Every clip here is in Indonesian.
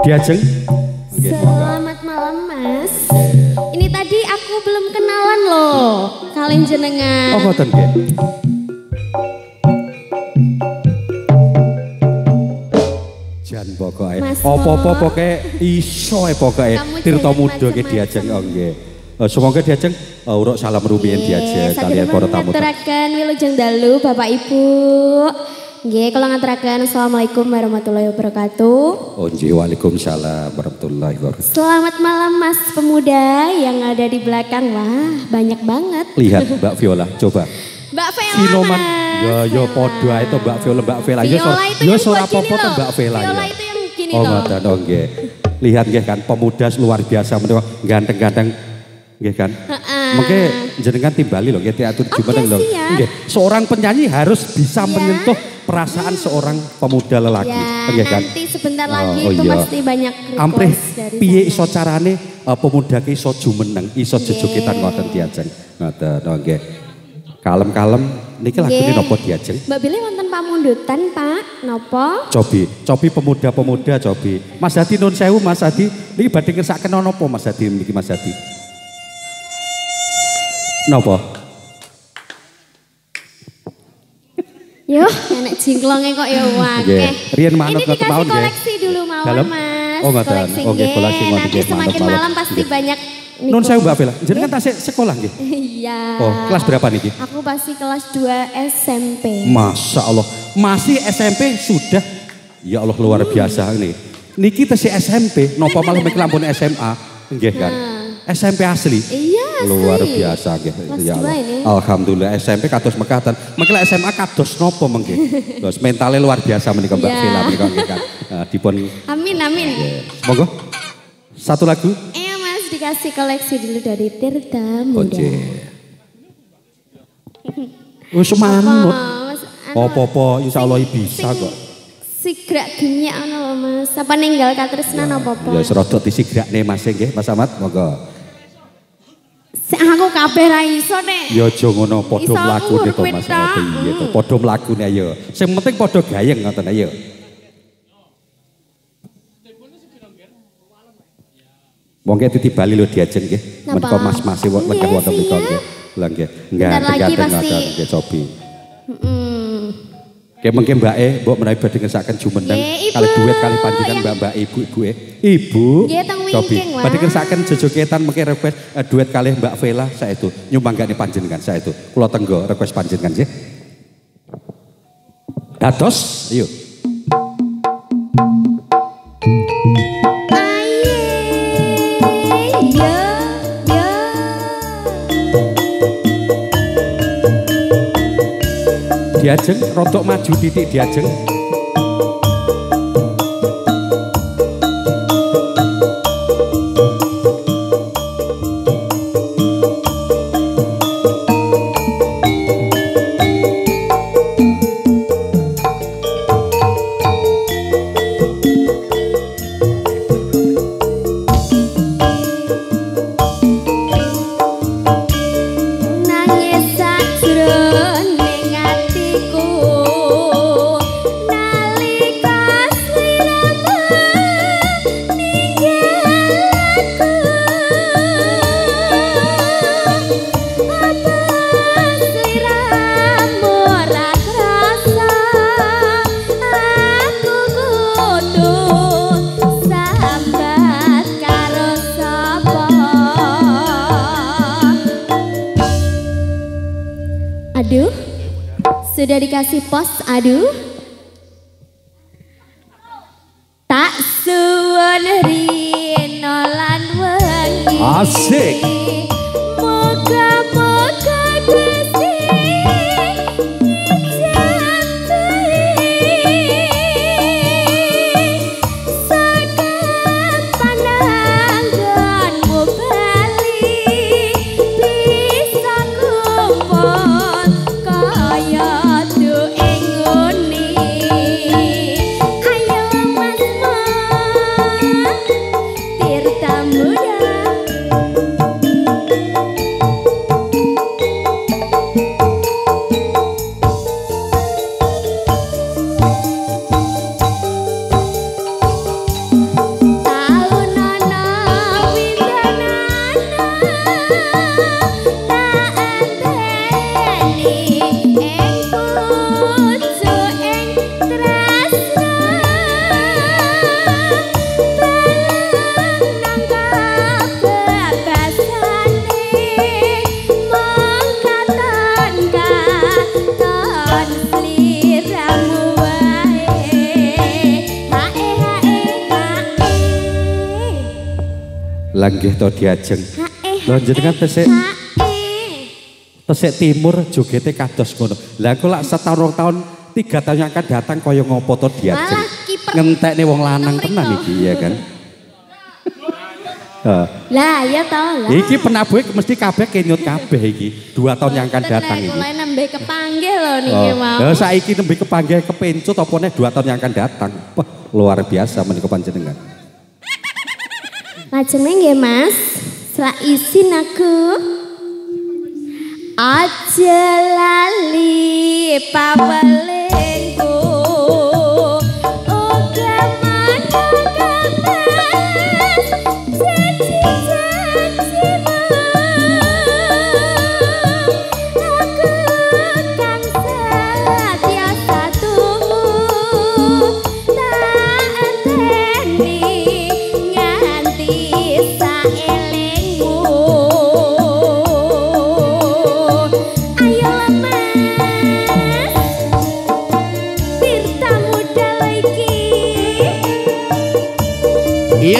Diajeng. Selamat malam Mas. Ini tadi aku belum kenalan loh kalian jenengan. Oh ngoten nggih. Jan pokoke. Mas Apa-apa pokoke iso e pokoke tirta muda ki macem-macem. diajeng oh nggih. Eh, Semoga diajeng eh, uruk salam rumiyin diajeng kalian para tamu. Ngaturaken wilujeng dalu Bapak Ibu. Nggih, kalau ngaturaken Assalamualaikum warahmatullahi wabarakatuh. Oh nggih waalaikumsalam warahmatullahi wabarakatuh. Selamat malam Mas pemuda yang ada di belakang. Wah, banyak banget. Lihat Mbak Viola coba. Mbak Vela. Sinoman Mas. ya ya padha ae to Mbak Viola Mbak ya Viola itu ya yang ora buat gini apa-apa to loh. Mbak Vela Viola ya. itu yang gini Oh loh. ngoten oh nggih. Lihat nggih kan pemuda luar biasa menika ganteng-ganteng nggih kan. Heeh. Mengke jenengan timbali loh nggih Oke, Jumeneng loh. siap. Nggih, seorang penyanyi harus bisa Ya. menyentuh perasaan seorang pemuda lelaki. Ya, Nggih kan. nanti sebentar Oh, lagi oh itu iya. pasti banyak request Amprih dari piye iso carane uh, pemuda ki iso jumeneng, iso jejogetan ngoten diajeng. Ngoten oh nggih. Kalem-kalem niki lagune napa diajeng? Mbak Billy wonten pamundutan, Pak. Nopo? Cobi, cobi pemuda-pemuda cobi. Mas Hadi nun sewu Mas Hadi, niki badhe ngersakaken napa Mas Hadi niki Mas Hadi? Napa? Yo, enek jingklonge kok ya wakeh. Nggih. Riyen manut Ini dikasih mawon, koleksi dulu mawon? Mas. Oh, ngoten. Nggih. koleksi ngoten, Nanti semakin malam mawon. pasti Nggih. banyak Nun sewu Mbak Bella, jenengan tasik sekolah nggih? Iya. Oh, kelas berapa niki? Aku pasti kelas 2 SMP. Masya Allah, masih SMP sudah. Ya Allah luar biasa nih. Niki tesih SMP, nopo malah mikir lampun SMA, nggih kan? SMP asli. Iya, asli. Luar biasa nggih. Ya Allah. Alhamdulillah SMP kados mekatan. Mengki SMA kados nopo mengki? Terus mentalnya luar biasa menika Mbak Iya. Villa menika nggih kan. Nah, dipun Amin, amin. monggo. Satu lagu. Iya, Mas, dikasih koleksi dulu dari Tirta Muda. Oke. Wis manut. Anu, Apa-apa insyaallah bisa kok. Sigrak genyak ana Mas. Apa ninggal katresnan apa-apa? Ya serodot disigrakne Mas nggih, Mas Ahmad, monggo. Sik aku kabeh ra iso nek. Ya aja ngono padha mlakune to urip Mas. Iya to, padha mlakune ayo. Sing penting padha gayeng ngoten ayo. Monggo ditibali lho diajeng nggih. Menika mas-mas wong lengkap Nggih, wonten mriku nggih. Lah nggih. Ganteng-ganteng pasti- ngoten nggih cobi. Mm. Oke mungkin Mbak E, Mbok menawi badhe ngesaken Ibu. kali duet kali panjenengan Yang- Mbak-mbak Ibu Ibu E. Ibu. Nggih, teng wingking, Wak. Badhe ngesaken jojogetan mungkin request eh, duet kali Mbak Vela saya itu nyumbanggane panjenengan saya itu. Kula tenggo request panjenengan nggih. Dados, ayo. Diajeng rontok maju titik diajeng. Sudah dikasih pos, aduh. Tak suwun rino lan wengi. Asik. Moga-moga Langgih to diajeng. Lho jenengan tesik Hae. tesik timur jogete kados ngono. Lah kok lak setahun tahun tiga tahun yang akan datang kaya ngopo to diajeng. Ngentekne wong lanang tenan iki ya kan. Lah ya tau lah. Iki penabuhe mesti kabeh kenyut kabeh iki. Dua tahun yang akan datang iki. Mulai nambah kepanggih loh nih Oh. mau. Lah saiki nembe kepanggih kepencut apa dua tahun yang akan datang. Wah, luar biasa menika panjenengan. Lajengnya nggih Mas, setelah isin aku. Aja lali pawalengku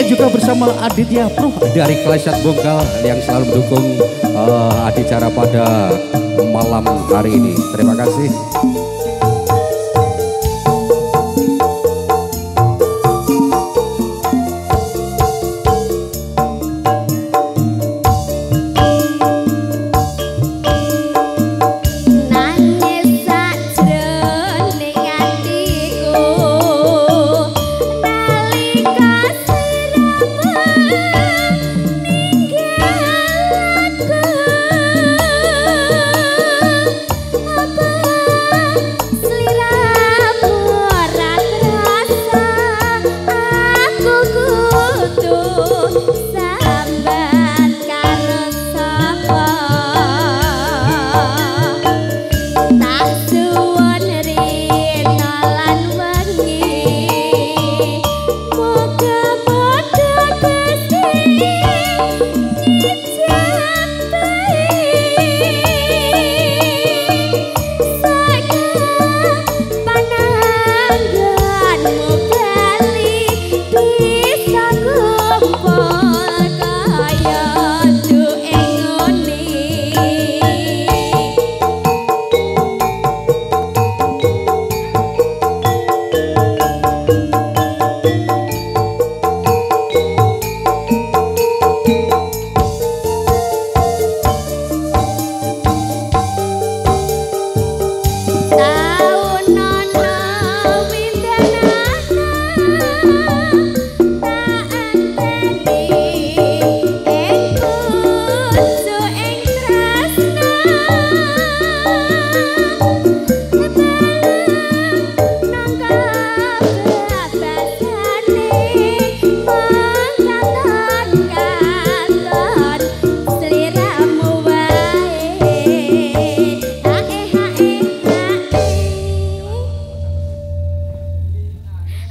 Juga bersama Aditya Pro dari Klesat Bongkal yang selalu mendukung eh, acara pada malam hari ini. Terima kasih.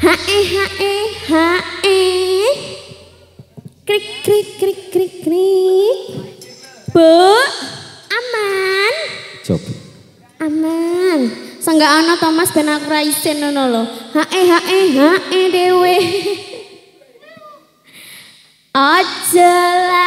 Hae hae hae krik krik krik krik krik Bu aman Coba. Aman. Sangga ana to Mas ben aku ra isin ngono lho. Hae hae hae dhewe. Aja